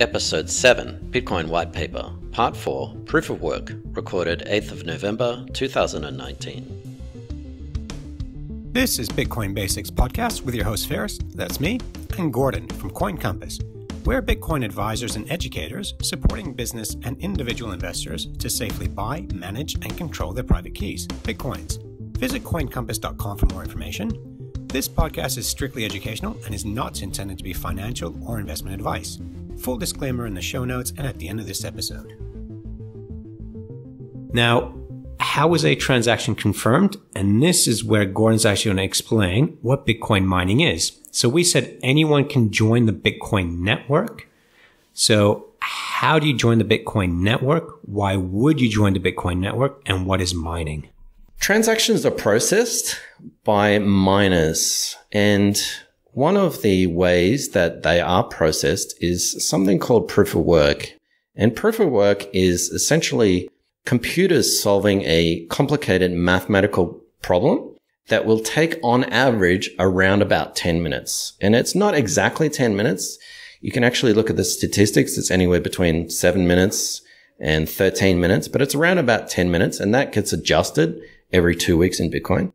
Episode 7 Bitcoin White Paper, Part 4 Proof of Work, recorded 8th of November 2019. This is Bitcoin Basics Podcast with your host Faris, that's me, and Gordon from Coin Compass. We're Bitcoin advisors and educators supporting business and individual investors to safely buy, manage, and control their private keys, Bitcoins. Visit coincompass.com for more information. This podcast is strictly educational and is not intended to be financial or investment advice. Full disclaimer in the show notes and at the end of this episode. Now, how is a transaction confirmed? And this is where Gordon's actually going to explain what Bitcoin mining is. So we said anyone can join the Bitcoin network. So how do you join the Bitcoin network? Why would you join the Bitcoin network? And what is mining? Transactions are processed by miners and one of the ways that they are processed is something called proof of work. And proof of work is essentially computers solving a complicated mathematical problem that will take on average around about 10 minutes. And it's not exactly 10 minutes. You can actually look at the statistics. It's anywhere between seven minutes and 13 minutes, but it's around about 10 minutes and that gets adjusted every two weeks in Bitcoin.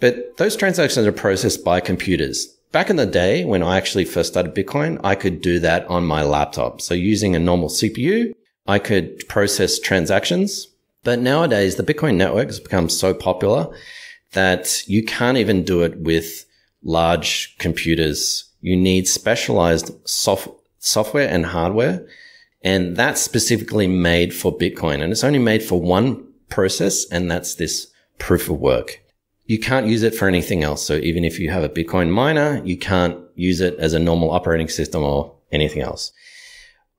But those transactions are processed by computers back in the day when I actually first started Bitcoin, I could do that on my laptop. So using a normal CPU, I could process transactions. But nowadays, the Bitcoin network has become so popular that you can't even do it with large computers. You need specialized soft, software and hardware. And that's specifically made for Bitcoin. And it's only made for one process. And that's this proof of work you can't use it for anything else. So even if you have a Bitcoin miner, you can't use it as a normal operating system or anything else.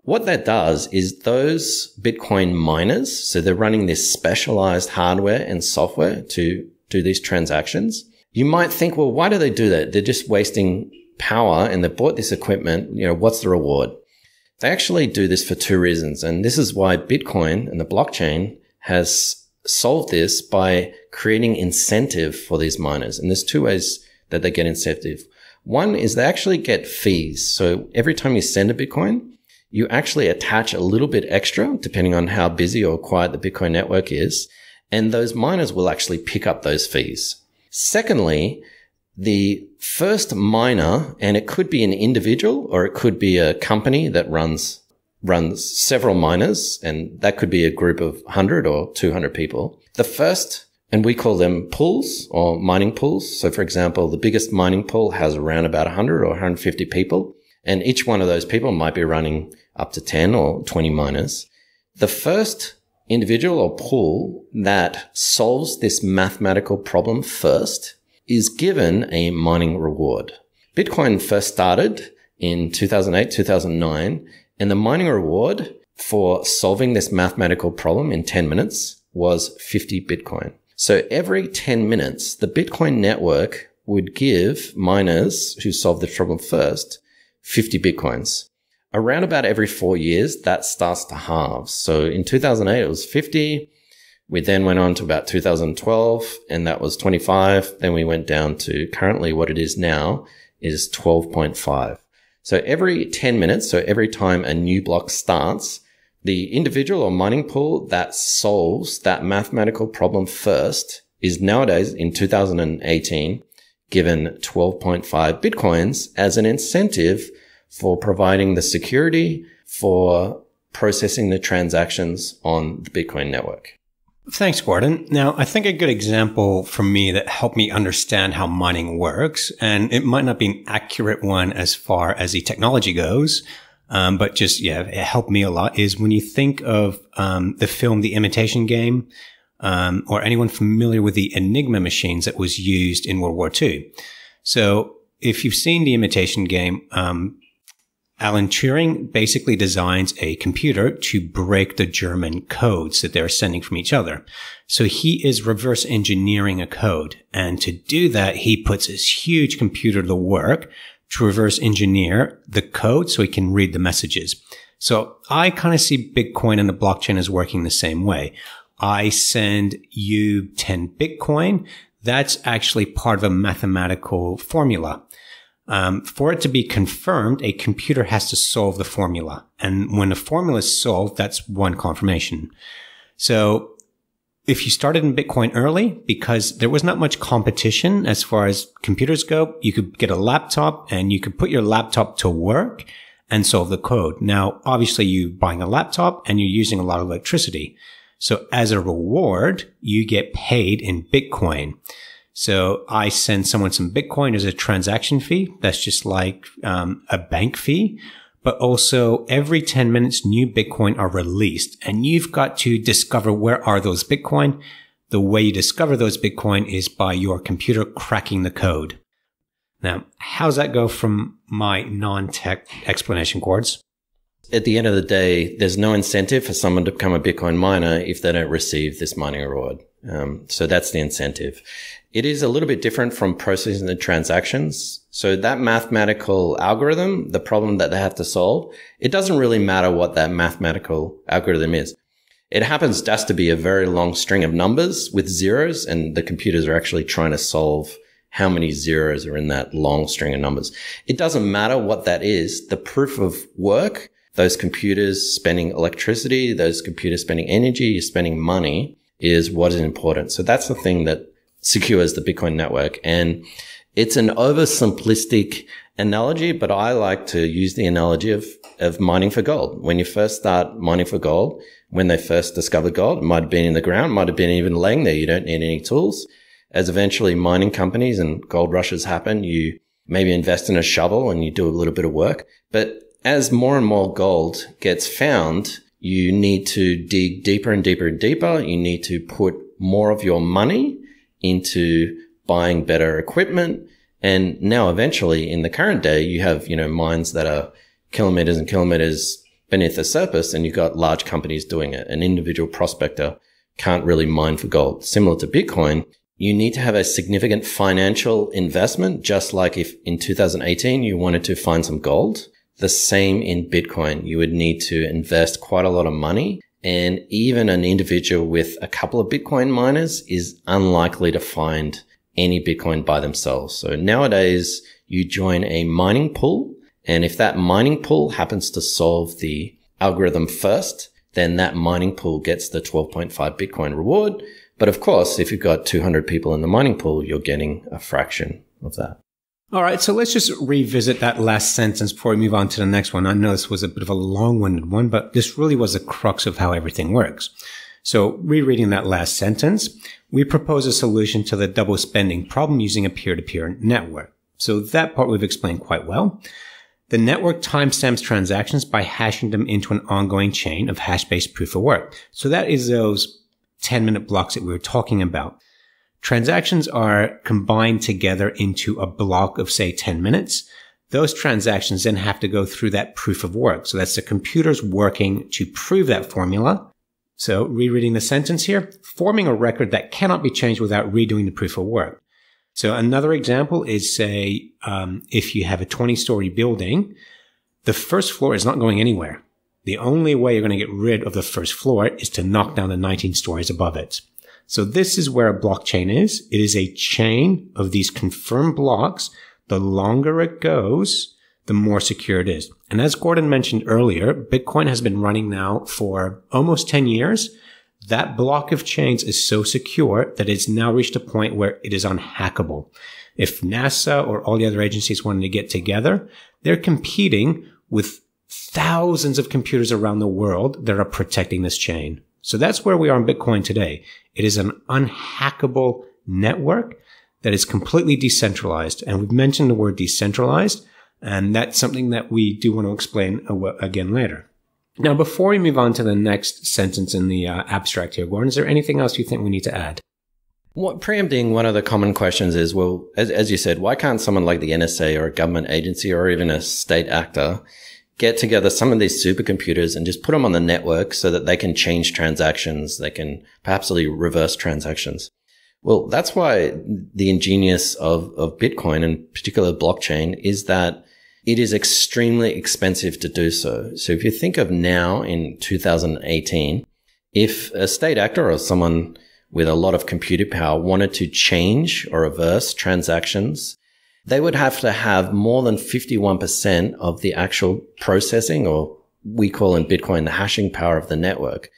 What that does is those Bitcoin miners, so they're running this specialized hardware and software to do these transactions. You might think, well, why do they do that? They're just wasting power and they bought this equipment. You know, what's the reward? They actually do this for two reasons. And this is why Bitcoin and the blockchain has solve this by creating incentive for these miners. And there's two ways that they get incentive. One is they actually get fees. So every time you send a Bitcoin, you actually attach a little bit extra depending on how busy or quiet the Bitcoin network is. And those miners will actually pick up those fees. Secondly, the first miner, and it could be an individual or it could be a company that runs runs several miners, and that could be a group of 100 or 200 people. The first, and we call them pools or mining pools. So, for example, the biggest mining pool has around about 100 or 150 people, and each one of those people might be running up to 10 or 20 miners. The first individual or pool that solves this mathematical problem first is given a mining reward. Bitcoin first started in 2008, 2009 and the mining reward for solving this mathematical problem in 10 minutes was 50 Bitcoin. So every 10 minutes, the Bitcoin network would give miners who solved the problem first 50 Bitcoins. Around about every four years, that starts to halve. So in 2008, it was 50. We then went on to about 2012 and that was 25. Then we went down to currently what it is now is 12.5. So every 10 minutes, so every time a new block starts, the individual or mining pool that solves that mathematical problem first is nowadays in 2018 given 12.5 bitcoins as an incentive for providing the security for processing the transactions on the Bitcoin network. Thanks, Gordon. Now, I think a good example for me that helped me understand how mining works, and it might not be an accurate one as far as the technology goes, um, but just, yeah, it helped me a lot is when you think of um, the film The Imitation Game, um, or anyone familiar with the Enigma machines that was used in World War II. So if you've seen The Imitation Game, um, Alan Turing basically designs a computer to break the German codes that they're sending from each other. So he is reverse engineering a code. And to do that, he puts his huge computer to work to reverse engineer the code so he can read the messages. So I kind of see Bitcoin and the blockchain as working the same way. I send you 10 Bitcoin. That's actually part of a mathematical formula. Um, for it to be confirmed, a computer has to solve the formula. And when the formula is solved, that's one confirmation. So if you started in Bitcoin early, because there was not much competition as far as computers go, you could get a laptop and you could put your laptop to work and solve the code. Now, obviously you're buying a laptop and you're using a lot of electricity. So as a reward, you get paid in Bitcoin. So I send someone some Bitcoin as a transaction fee. That's just like um, a bank fee. But also every 10 minutes, new Bitcoin are released and you've got to discover where are those Bitcoin. The way you discover those Bitcoin is by your computer cracking the code. Now, how's that go from my non-tech explanation Gords? At the end of the day, there's no incentive for someone to become a Bitcoin miner if they don't receive this mining reward. Um, so that's the incentive. It is a little bit different from processing the transactions. So that mathematical algorithm, the problem that they have to solve, it doesn't really matter what that mathematical algorithm is. It happens just to be a very long string of numbers with zeros and the computers are actually trying to solve how many zeros are in that long string of numbers. It doesn't matter what that is. The proof of work, those computers spending electricity, those computers spending energy, spending money is what is important. So that's the thing that secures the Bitcoin network. And it's an oversimplistic analogy, but I like to use the analogy of, of mining for gold. When you first start mining for gold, when they first discovered gold, it might have been in the ground, might have been even laying there. You don't need any tools as eventually mining companies and gold rushes happen, you maybe invest in a shovel and you do a little bit of work. But as more and more gold gets found, you need to dig deeper and deeper and deeper. You need to put more of your money into buying better equipment. And now eventually in the current day, you have, you know, mines that are kilometers and kilometers beneath the surface and you've got large companies doing it. An individual prospector can't really mine for gold. Similar to Bitcoin, you need to have a significant financial investment, just like if in 2018 you wanted to find some gold. The same in Bitcoin. You would need to invest quite a lot of money. And even an individual with a couple of Bitcoin miners is unlikely to find any Bitcoin by themselves. So nowadays you join a mining pool. And if that mining pool happens to solve the algorithm first, then that mining pool gets the 12.5 Bitcoin reward. But of course, if you've got 200 people in the mining pool, you're getting a fraction of that. All right. So let's just revisit that last sentence before we move on to the next one. I know this was a bit of a long winded one, but this really was the crux of how everything works. So rereading that last sentence, we propose a solution to the double spending problem using a peer to peer network. So that part we've explained quite well. The network timestamps transactions by hashing them into an ongoing chain of hash-based proof of work. So that is those 10 minute blocks that we were talking about. Transactions are combined together into a block of say 10 minutes. Those transactions then have to go through that proof of work. So that's the computers working to prove that formula. So rereading the sentence here, forming a record that cannot be changed without redoing the proof of work. So another example is say, um, if you have a 20 story building, the first floor is not going anywhere. The only way you're going to get rid of the first floor is to knock down the 19 stories above it. So this is where a blockchain is. It is a chain of these confirmed blocks. The longer it goes, the more secure it is. And as Gordon mentioned earlier, Bitcoin has been running now for almost 10 years. That block of chains is so secure that it's now reached a point where it is unhackable. If NASA or all the other agencies wanted to get together, they're competing with thousands of computers around the world that are protecting this chain. So that's where we are in Bitcoin today. It is an unhackable network that is completely decentralized. And we've mentioned the word decentralized, and that's something that we do want to explain again later. Now, before we move on to the next sentence in the uh, abstract here, Gordon, is there anything else you think we need to add? What preempting one of the common questions is, well, as, as you said, why can't someone like the NSA or a government agency or even a state actor get together some of these supercomputers and just put them on the network so that they can change transactions. They can perhaps reverse transactions. Well, that's why the ingenious of, of Bitcoin and particular blockchain is that it is extremely expensive to do so. So if you think of now in 2018, if a state actor or someone with a lot of computer power wanted to change or reverse transactions, they would have to have more than 51% of the actual processing or we call in Bitcoin the hashing power of the network.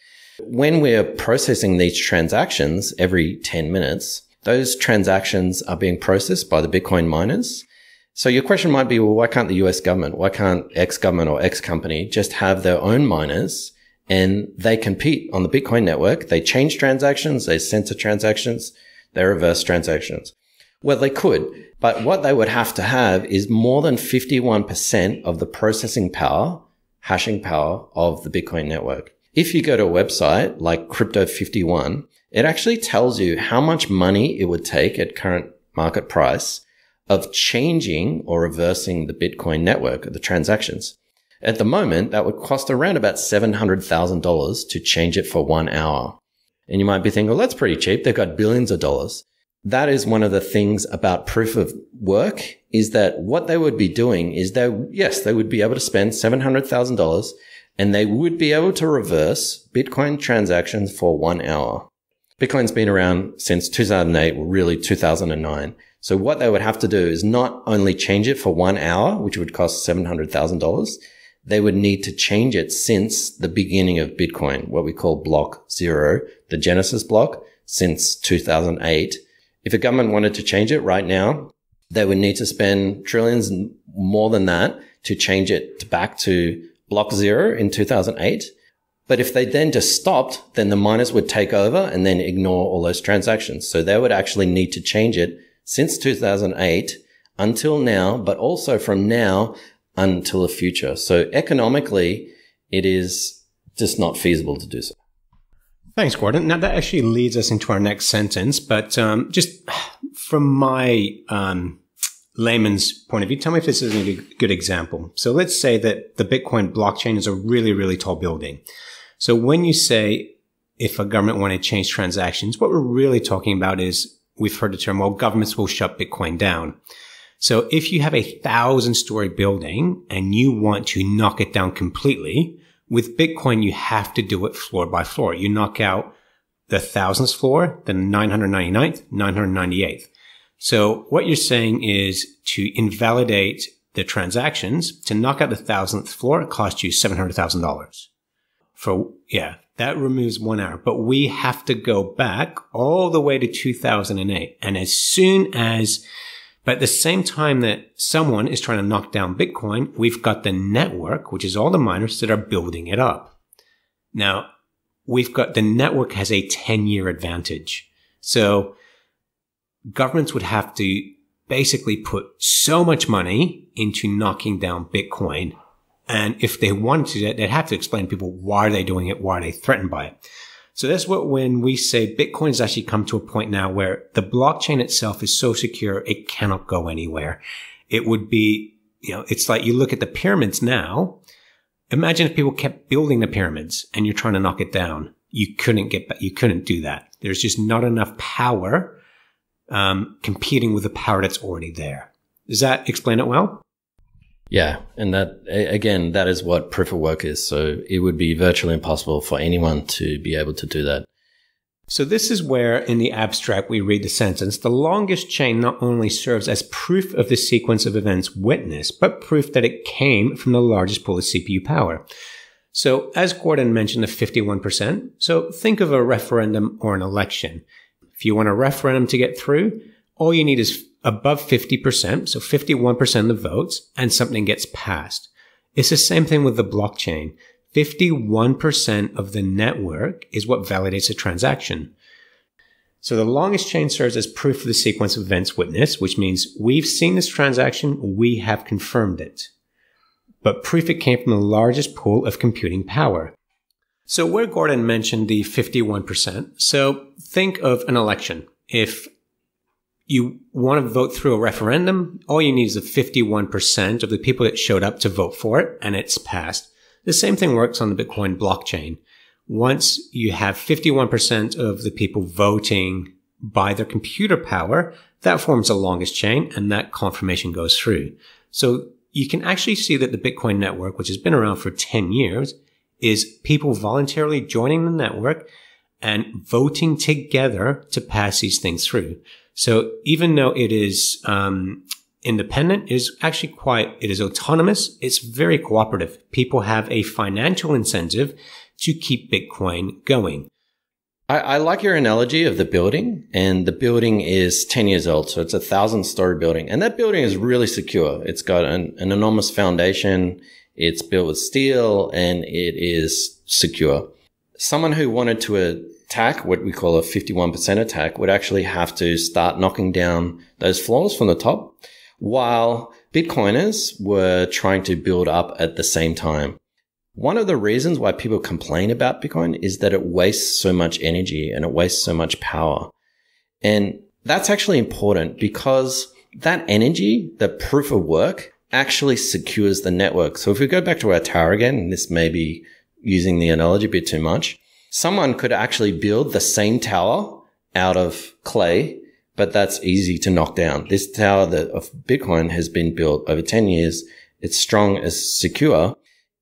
When we're processing these transactions every 10 minutes, those transactions are being processed by the Bitcoin miners. So your question might be, well, why can't the US government, why can't X government or X company just have their own miners and they compete on the Bitcoin network? They change transactions, they censor transactions, they reverse transactions. Well, they could, but what they would have to have is more than 51% of the processing power, hashing power of the Bitcoin network. If you go to a website like Crypto51, it actually tells you how much money it would take at current market price of changing or reversing the Bitcoin network, of the transactions. At the moment, that would cost around about $700,000 to change it for one hour. And you might be thinking, well, that's pretty cheap. They've got billions of dollars that is one of the things about proof of work is that what they would be doing is they, yes, they would be able to spend $700,000 and they would be able to reverse Bitcoin transactions for one hour. Bitcoin's been around since 2008, really 2009. So what they would have to do is not only change it for one hour, which would cost $700,000, they would need to change it since the beginning of Bitcoin, what we call block zero, the Genesis block since 2008 if a government wanted to change it right now, they would need to spend trillions more than that to change it back to block zero in 2008. But if they then just stopped, then the miners would take over and then ignore all those transactions. So they would actually need to change it since 2008 until now, but also from now until the future. So economically, it is just not feasible to do so. Thanks, Gordon. Now that actually leads us into our next sentence, but um, just from my um, layman's point of view, tell me if this is a good example. So let's say that the Bitcoin blockchain is a really, really tall building. So when you say if a government wanted to change transactions, what we're really talking about is we've heard the term, well, governments will shut Bitcoin down. So if you have a thousand story building and you want to knock it down completely, with Bitcoin, you have to do it floor by floor. You knock out the thousandth floor, the 999th, 998th. So what you're saying is to invalidate the transactions, to knock out the thousandth floor, it costs you $700,000. For, yeah, that removes one hour. But we have to go back all the way to 2008. And as soon as but at the same time that someone is trying to knock down Bitcoin, we've got the network, which is all the miners that are building it up. Now, we've got the network has a 10 year advantage. So governments would have to basically put so much money into knocking down Bitcoin. And if they wanted to, they'd have to explain to people why are they doing it? Why are they threatened by it? So that's what when we say Bitcoin has actually come to a point now where the blockchain itself is so secure, it cannot go anywhere. It would be, you know, it's like you look at the pyramids now. Imagine if people kept building the pyramids and you're trying to knock it down. You couldn't get, you couldn't do that. There's just not enough power, um, competing with the power that's already there. Does that explain it well? Yeah. And that, again, that is what proof of work is. So it would be virtually impossible for anyone to be able to do that. So this is where in the abstract we read the sentence, the longest chain not only serves as proof of the sequence of events witnessed, but proof that it came from the largest pool of CPU power. So as Gordon mentioned, the 51%. So think of a referendum or an election. If you want a referendum to get through, all you need is above 50%, so 51% of the votes, and something gets passed. It's the same thing with the blockchain. 51% of the network is what validates a transaction. So the longest chain serves as proof of the sequence of events witnessed, which means we've seen this transaction, we have confirmed it. But proof it came from the largest pool of computing power. So where Gordon mentioned the 51%, so think of an election. If you want to vote through a referendum, all you need is a 51% of the people that showed up to vote for it, and it's passed. The same thing works on the Bitcoin blockchain. Once you have 51% of the people voting by their computer power, that forms the longest chain, and that confirmation goes through. So you can actually see that the Bitcoin network, which has been around for 10 years, is people voluntarily joining the network and voting together to pass these things through. So even though it is um, independent. It is actually quite, it is autonomous. It's very cooperative. People have a financial incentive to keep Bitcoin going. I, I, like your analogy of the building and the building is 10 years old. So it's a thousand story building and that building is really secure. It's got an, an enormous foundation. It's built with steel and it is secure. Someone who wanted to attack what we call a 51% attack would actually have to start knocking down those floors from the top while Bitcoiners were trying to build up at the same time. One of the reasons why people complain about Bitcoin is that it wastes so much energy and it wastes so much power. And that's actually important because that energy, the proof of work actually secures the network. So if we go back to our tower again, this may be using the analogy a bit too much. Someone could actually build the same tower out of clay, but that's easy to knock down. This tower that of Bitcoin has been built over 10 years. It's strong, as secure,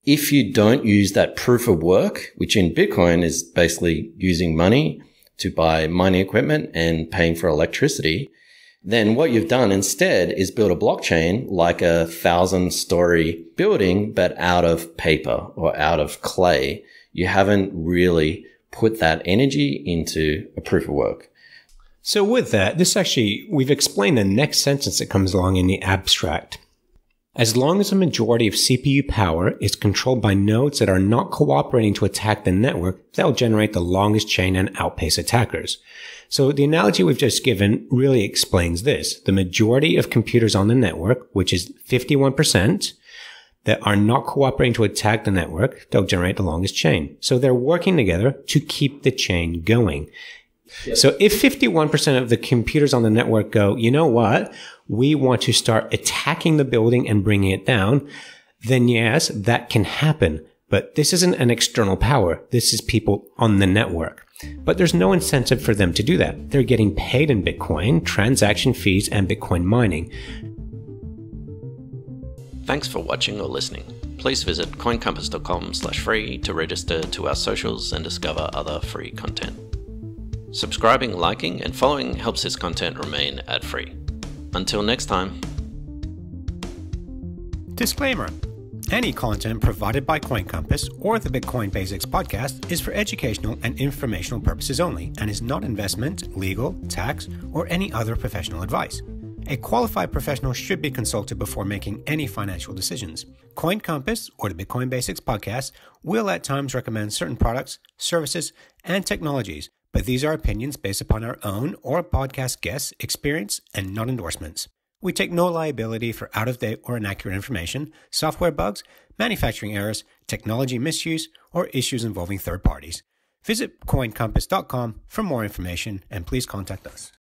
if you don't use that proof of work, which in Bitcoin is basically using money to buy mining equipment and paying for electricity, then what you've done instead is build a blockchain like a thousand story building, but out of paper or out of clay. You haven't really put that energy into a proof of work. So with that, this actually, we've explained the next sentence that comes along in the abstract. As long as the majority of CPU power is controlled by nodes that are not cooperating to attack the network, they'll generate the longest chain and outpace attackers. So the analogy we've just given really explains this. The majority of computers on the network, which is 51%, that are not cooperating to attack the network, they'll generate the longest chain. So they're working together to keep the chain going. So if 51% of the computers on the network go, you know what? We want to start attacking the building and bringing it down. Then yes, that can happen. But this isn't an external power. This is people on the network. But there's no incentive for them to do that. They're getting paid in Bitcoin, transaction fees, and Bitcoin mining. Thanks for watching or listening. Please visit coincompass.com slash free to register to our socials and discover other free content. Subscribing, liking, and following helps this content remain ad free. Until next time. Disclaimer Any content provided by Coin Compass or the Bitcoin Basics podcast is for educational and informational purposes only and is not investment, legal, tax, or any other professional advice. A qualified professional should be consulted before making any financial decisions. Coin Compass or the Bitcoin Basics podcast will at times recommend certain products, services, and technologies but these are opinions based upon our own or podcast guests' experience and not endorsements. We take no liability for out of date or inaccurate information, software bugs, manufacturing errors, technology misuse, or issues involving third parties. Visit coincompass.com for more information and please contact us.